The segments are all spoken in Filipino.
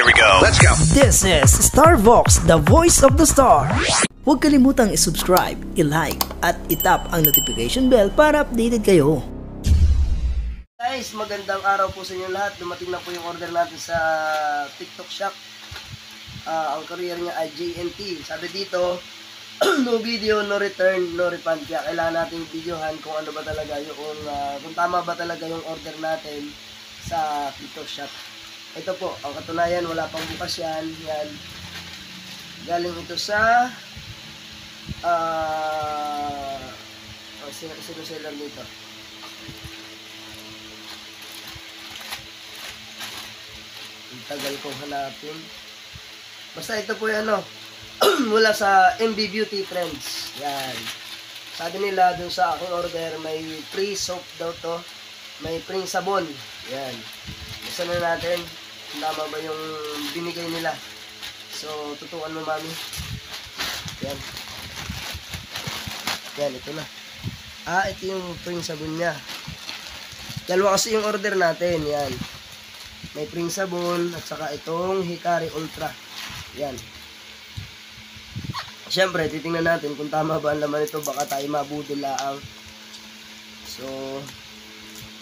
Here we go. Let's go. This is Starvox, the voice of the star. Huwag kalimutang i-subscribe, i-like, at itap ang notification bell para updated kayo. Guys, magandang araw po sa inyo lahat. Dumating na po yung order natin sa TikTok Shop. Ah, ang career niya ay JNT. Sabi dito, no video, no return, no refund. Kaya kailangan nating videohan kung ano ba talaga yung, ah, kung tama ba talaga yung order natin sa TikTok Shop. Ito po, ang katunayan, wala pang bukas yan. Yan. Galing ito sa ah uh, sino, sino seller nito? Ang tagal kong hanapin. Basta ito po yung ano, mula sa MB Beauty Friends. Yan. Sabi nila dun sa aking order, may free soap daw to. May free sabon. Yan. Na natin. Tama ba yung binigay nila. So, tutukan mo mami. Yan. Yan, ito na. Ah, ito yung free sabon niya. Dalawa kasi yung order natin. Yan. May pring sabon at saka itong Hikari Ultra. Yan. Siyempre, titingnan natin kung tama ba ang laman ito. Baka tayo mabudol laang. So,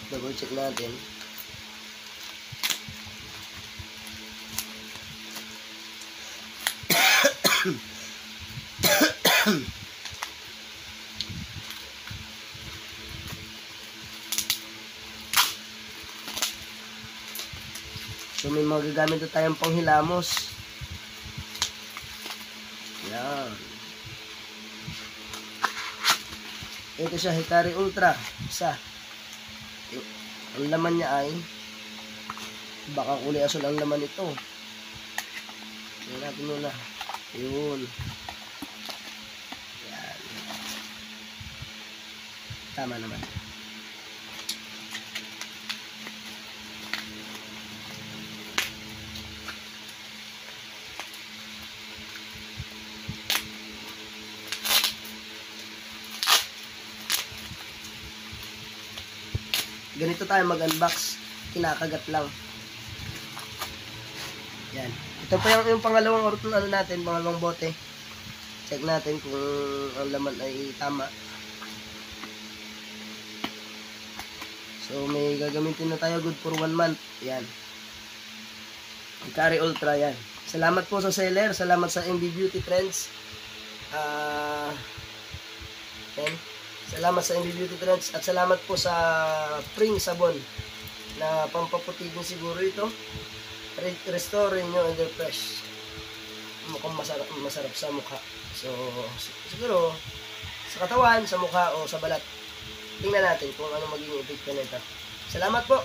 double check natin. So may mga gagamit na tayong panghilamos. Yan. Ito siya, Hikari Ultra. Isa. Ang laman niya ay baka kulay asul ang laman ito. Tingnan natin muna. Yun. Yan. Tama naman. ganito tayo mag-unbox kinakagat lang yan ito pa yung, yung pangalawang orton ano natin pangalawang bote. Check natin kung ang laman ay tama. So may gagamitin na tayo good for one month. Yan. Carry Ultra yan. Salamat po sa seller salamat sa MB Beauty Friends ah uh, yan. Salamat sa MB Beauty Trends at salamat po sa Pring Sabon na pampaputi din siguro ito. Re restore nyo and fresh. Mukhang masarap, masarap sa mukha. So, siguro sa katawan, sa mukha o sa balat. Tingnan natin kung ano magiging epekto nito. Salamat po!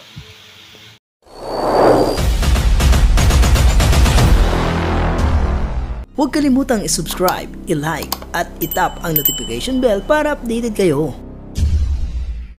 Huwag kalimutang i-subscribe, i-like, at itap ang notification bell para updated kayo.